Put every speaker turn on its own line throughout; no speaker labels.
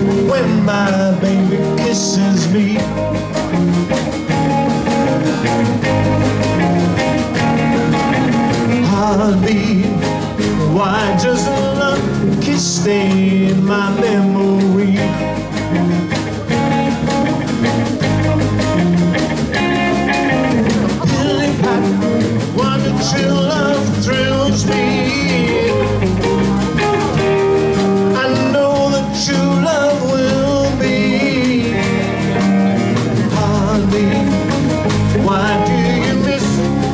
when my baby kisses me. Honey, why does love kiss stay in my memory? Billy Pat, what a chill Heartbeat, why do you miss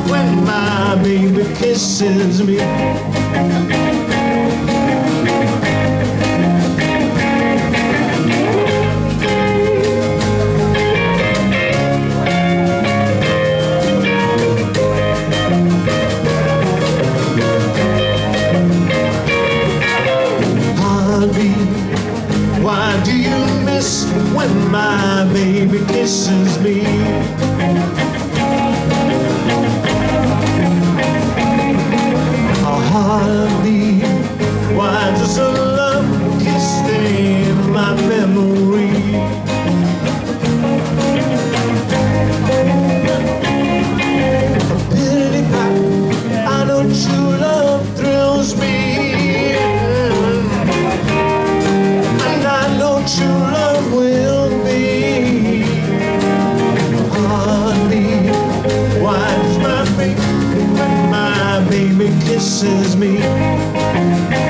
when my baby kisses me? When my baby kisses me? A heartbeat, why does kisses me?